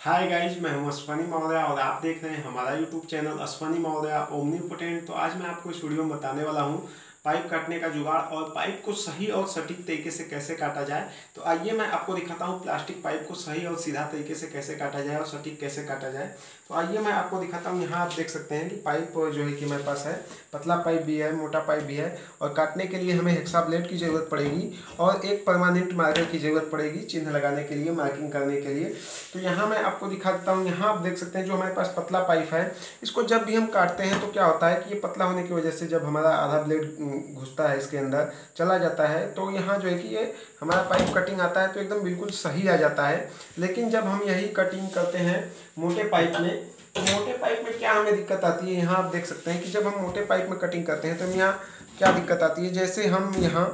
हाय guys मैं हूँ अश्वनी मौर्या और आप देख रहे हैं हमारा यूट्यूब चैनल अश्वनी महोदया ओमनी पोटेंट तो आज मैं आपको स्टूडियो में बताने वाला हूँ पाइप काटने का जुगाड़ और पाइप को सही और सटीक तरीके से कैसे काटा जाए? तो आइए मैं आपको दिखाता हूँ प्लास्टिक पाइप को सही और सीधा तरीके से कैसे काटा जाए और सटीक कैसे काटा जाए। तो आइए मैं आपको दिखाता हूँ, यहाँ आप देख सकते हैं कि पाइप जो है कि मेरे पास है, पतला पाइप भी है, मोटा पाइप भी है और काटने के लिए हमें हेक्सा ब्लेड की ज़रूरत पड़ेगी और एक परमानेंट मार्कर की ज़रूरत पड़ेगी चिन्ह लगाने के लिए मार्किंग करने के लिए। तो यहाँ मैं आपको दिखा देता हूँ, यहाँ आप देख सकते हैं जो हमारे पास पतला पाइप है, इसको जब भी हम काटते हैं तो क्या होता है कि ये पतला होने की वजह से जब हमारा आधा ब्लेड घुसता है इसके अंदर, चला जाता है। तो यहाँ जो है कि ये हमारा पाइप कटिंग आता है तो एकदम बिल्कुल सही आ जाता है। लेकिन जब हम यही कटिंग करते हैं मोटे पाइप में तो मोटे पाइप में क्या हमें दिक्कत आती है? यहाँ आप देख सकते हैं कि जब हम मोटे पाइप में कटिंग करते हैं तो हम यहाँ क्या दिक्कत आती है? जैसे हम यहाँ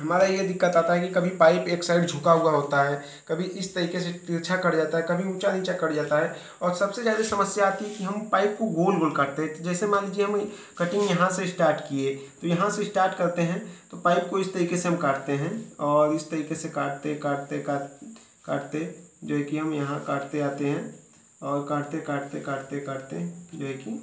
हमारा ये दिक्कत आता है कि कभी पाइप एक साइड झुका हुआ होता है, कभी इस तरीके से तिरछा कट जाता है, कभी ऊँचा नीचा कट जाता है और सबसे ज़्यादा समस्या आती है कि हम पाइप को गोल गोल काटते हैं। तो जैसे मान लीजिए हम कटिंग यहाँ से स्टार्ट किए तो यहाँ से स्टार्ट करते हैं तो पाइप को इस तरीके से हम काटते हैं और इस तरीके से काटते काटते, काट, काटते, जो है कि हम यहाँ काटते आते हैं और काटते काटते काटते काटते, जो है कि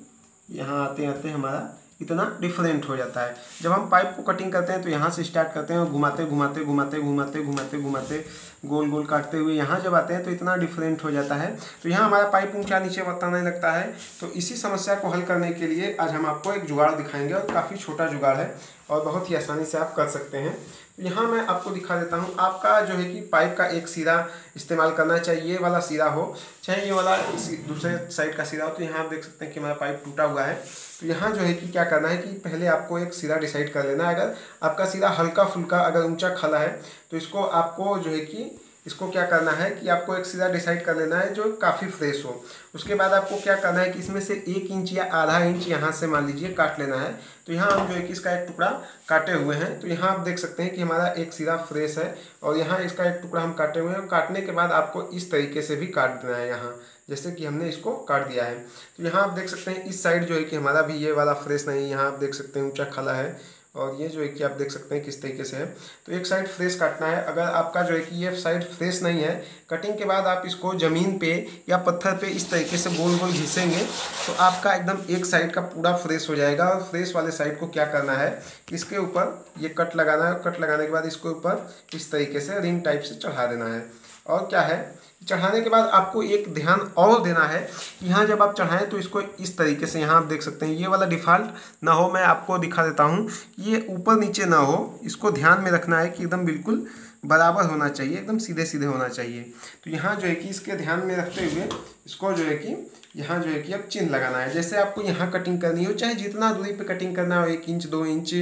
यहाँ आते आते हमारा इतना डिफरेंट हो जाता है। जब हम पाइप को कटिंग करते हैं तो यहाँ से स्टार्ट करते हैं और घुमाते घुमाते घुमाते घुमाते घुमाते घुमाते, गोल गोल काटते हुए यहाँ जब आते हैं तो इतना डिफरेंट हो जाता है। तो यहाँ हमारा पाइप ऊँचा नीचे बताने लगता है। तो इसी समस्या को हल करने के लिए आज हम आपको एक जुगाड़ दिखाएँगे और काफ़ी छोटा जुगाड़ है और बहुत ही आसानी से आप कर सकते हैं। यहाँ मैं आपको दिखा देता हूँ, आपका जो है कि पाइप का एक सिरा इस्तेमाल करना चाहे ये वाला सिरा हो, चाहे ये वाला दूसरे साइड का सिरा हो तो यहाँ आप देख सकते हैं कि हमारा पाइप टूटा हुआ है। तो यहाँ जो है कि क्या करना है कि पहले आपको एक सिरा डिसाइड कर लेना है, अगर आपका सिरा हल्का फुल्का अगर ऊँचा खला है तो इसको आपको जो है कि इसको क्या करना है कि आपको एक सीधा डिसाइड कर लेना है जो काफ़ी फ्रेश हो। उसके बाद आपको क्या करना है कि इसमें से एक इंच या आधा इंच यहाँ से मान लीजिए काट लेना है। तो यहाँ हम जो है कि इसका एक टुकड़ा काटे हुए हैं। तो यहाँ आप देख सकते हैं कि हमारा एक सीधा फ्रेश है और यहाँ इसका एक टुकड़ा हम काटे हुए हैं। काटने के बाद आपको इस तरीके से भी काट देना है यहाँ, जैसे कि हमने इसको काट दिया है। तो यहाँ आप देख सकते हैं इस साइड जो है कि हमारा भी ये वाला फ्रेश नहीं है। यहाँ आप देख सकते हैं ऊँचा खला है। और ये जो है कि आप देख सकते हैं किस तरीके से है। तो एक साइड फ्रेश काटना है। अगर आपका जो है कि ये साइड फ्रेश नहीं है कटिंग के बाद आप इसको ज़मीन पे या पत्थर पे इस तरीके से गोल गोल घिसेंगे तो आपका एकदम एक साइड का पूरा फ्रेश हो जाएगा। और फ्रेश वाले साइड को क्या करना है, इसके ऊपर ये कट लगाना है। कट लगाने के बाद इसके ऊपर इस तरीके से रिंग टाइप से चढ़ा देना है। और क्या है? चढ़ाने के बाद आपको एक ध्यान और देना है कि यहाँ जब आप चढ़ाएँ तो इसको इस तरीके से यहाँ आप देख सकते हैं। ये वाला डिफ़ॉल्ट ना हो, मैं आपको दिखा देता हूँ। ये ऊपर नीचे ना हो, इसको ध्यान में रखना है कि एकदम बिल्कुल बराबर होना चाहिए, एकदम सीधे सीधे होना चाहिए। तो यहाँ जो है कि इसके ध्यान में रखते हुए इसको जो है कि यहाँ जो है कि अब चिन्ह लगाना है। जैसे आपको यहाँ कटिंग करनी हो, चाहे जितना दूरी पे कटिंग करना हो, एक इंच दो इंच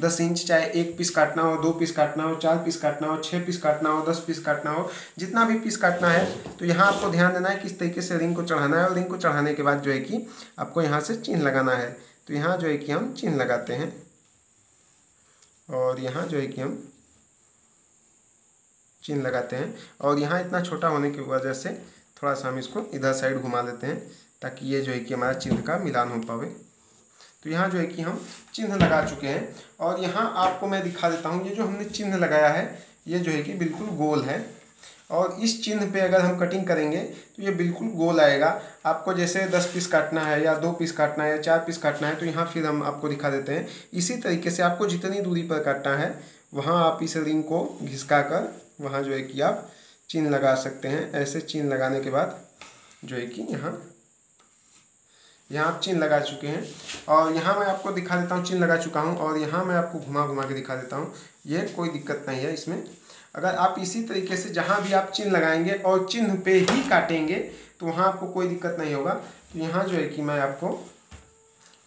दस इंच चाहे एक पीस काटना हो, दो पीस काटना हो, चार पीस काटना हो छः पीस काटना हो, दस पीस काटना हो, जितना भी पीस काटना है तो यहाँ आपको ध्यान देना है किस तरीके से रिंग को चढ़ाना है और रिंग को चढ़ाने के बाद जो है कि आपको यहाँ से चिन्ह लगाना है। तो यहाँ जो है कि हम चिन्ह लगाते हैं और यहाँ जो है कि हम चिन्ह लगाते हैं और यहाँ इतना छोटा होने की वजह से थोड़ा सा हम इसको इधर साइड घुमा देते हैं ताकि ये जो है कि हमारा चिन्ह का मिलान हो पावे। तो यहाँ जो है कि हम चिन्ह लगा चुके हैं और यहाँ आपको मैं दिखा देता हूँ, ये जो हमने चिन्ह लगाया है, ये जो है कि बिल्कुल गोल है। और इस चिन्ह पे अगर हम कटिंग करेंगे तो ये बिल्कुल गोल आएगा। आपको जैसे दस पीस काटना है या दो पीस काटना है या चार पीस काटना है तो यहाँ फिर हम आपको दिखा देते हैं। इसी तरीके से आपको जितनी दूरी पर काटना है, वहाँ आप इस रिंग को घिसका कर वहाँ जो है कि आप चिन्ह लगा सकते हैं। ऐसे चिन्ह लगाने के बाद जो है कि यहाँ यहाँ आप चिन्ह लगा चुके हैं। और यहाँ मैं आपको दिखा देता हूँ चिन्ह लगा चुका हूँ और यहाँ मैं आपको घुमा घुमा के दिखा देता हूँ। ये कोई दिक्कत नहीं है इसमें। अगर आप इसी तरीके से जहाँ भी आप चिन्ह लगाएँगे और चिन्ह पे ही काटेंगे तो वहाँ आपको कोई दिक्कत नहीं होगा। तो यहाँ जो है कि मैं आपको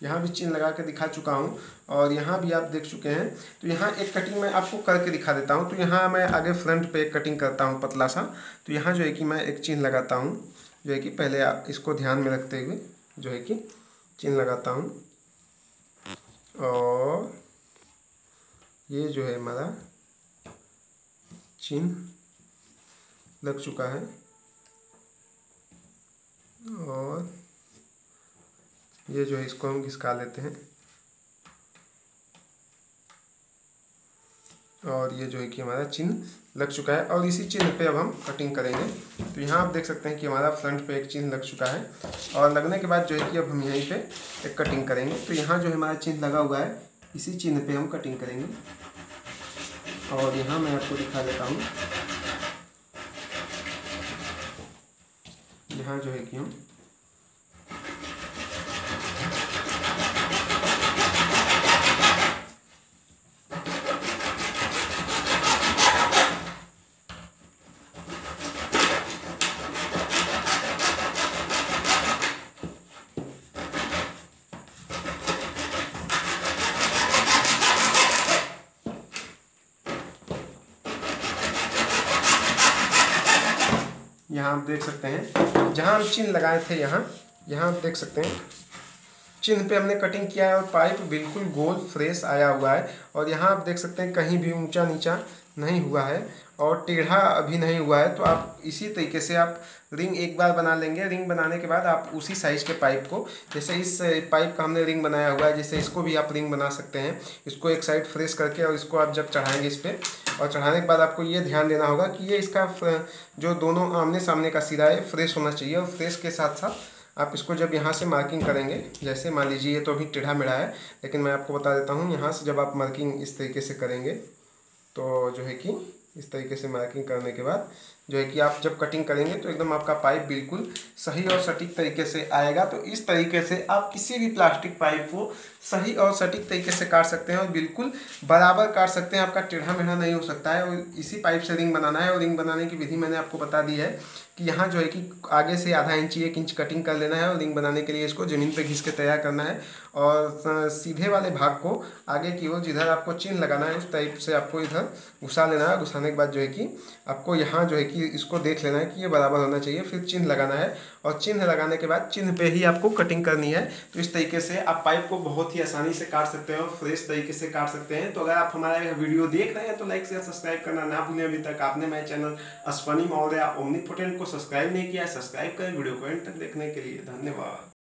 यहाँ भी चिन्ह लगा के दिखा चुका हूँ और यहाँ भी आप देख चुके हैं। तो यहाँ एक कटिंग मैं आपको करके दिखा देता हूँ। तो यहाँ मैं आगे फ्रंट पे एक कटिंग करता हूँ पतला सा। तो यहाँ जो है कि मैं एक चिन्ह लगाता हूँ। जो है कि पहले इसको ध्यान में रखते हुए जो है कि चिन्ह लगाता हूँ। और ये जो है हमारा चिन्ह लग चुका है। और ये जो है, इसको हम घिसका लेते हैं। और ये जो है कि हमारा चिन्ह लग चुका है। और इसी चिन्ह पे अब हम कटिंग करेंगे। तो यहाँ आप देख सकते हैं कि हमारा फ्रंट पे एक चिन्ह लग चुका है। और लगने के बाद जो है कि अब हम यहीं पे एक कटिंग करेंगे। तो यहाँ जो हमारा चिन्ह लगा हुआ है, इसी चिन्ह पे हम कटिंग करेंगे। और यहाँ मैं आपको दिखा देता हूँ। यहाँ जो है कि हम यहाँ आप देख सकते हैं। जहाँ हम चिन्ह लगाए थे यहाँ यहाँ आप देख सकते हैं। चिन्ह पे हमने कटिंग किया है और पाइप बिल्कुल गोल फ्रेश आया हुआ है। और यहाँ आप देख सकते हैं कहीं भी ऊँचा नीचा नहीं हुआ है और टेढ़ा अभी नहीं हुआ है। तो आप इसी तरीके से आप रिंग एक बार बना लेंगे। रिंग बनाने के बाद आप उसी साइज़ के पाइप को, जैसे इस पाइप का हमने रिंग बनाया हुआ है, जैसे इसको भी आप रिंग बना सकते हैं। इसको एक साइड फ्रेश करके और इसको आप जब चढ़ाएँगे इस पर और चढ़ाने के बाद आपको ये ध्यान देना होगा कि ये इसका जो दोनों आमने सामने का सिरा है, फ्रेश होना चाहिए और फ्रेश के साथ साथ आप इसको जब यहाँ से मार्किंग करेंगे, जैसे मान लीजिए ये तो अभी टेढ़ा मेढ़ा है, लेकिन मैं आपको बता देता हूँ, यहाँ से जब आप मार्किंग इस तरीके से करेंगे तो जो है कि इस तरीके से मार्किंग करने के बाद जो है कि आप जब कटिंग करेंगे तो एकदम आपका पाइप बिल्कुल सही और सटीक तरीके से आएगा। तो इस तरीके से आप किसी भी प्लास्टिक पाइप को सही और सटीक तरीके से काट सकते हैं और बिल्कुल बराबर काट सकते हैं। आपका टेढ़ा मेढ़ा नहीं हो सकता है और इसी पाइप से रिंग बनाना है और रिंग बनाने की विधि मैंने आपको बता दी है कि यहाँ जो है कि आगे से आधा इंची एक इंच कटिंग कर लेना है और रिंग बनाने के लिए इसको ज़मीन पर घिस के तैयार करना है और सीधे वाले भाग को आगे की ओर जिधर आपको चिन्ह लगाना है, उस टाइप से आपको इधर घुसा लेना है। घुसाने के बाद जो है कि आपको यहाँ जो है कि इसको देख लेना है कि ये बराबर होना चाहिए, फिर चिन्ह लगाना है और चिन्ह लगाने के बाद चिन्ह पे ही आपको कटिंग करनी है। तो इस तरीके से आप पाइप को बहुत ही आसानी से काट सकते हैं फ्रेश तरीके से काट सकते हैं। तो अगर आप हमारा यह वीडियो देख रहे हैं तो लाइक शेयर सब्सक्राइब करना ना भूलें। अभी तक आपने मेरे चैनल अश्वनी मौर्य ओमनी को सब्सक्राइब नहीं किया है सब्सक्राइब करें वीडियो को एंड तक देखने के लिए। धन्यवाद।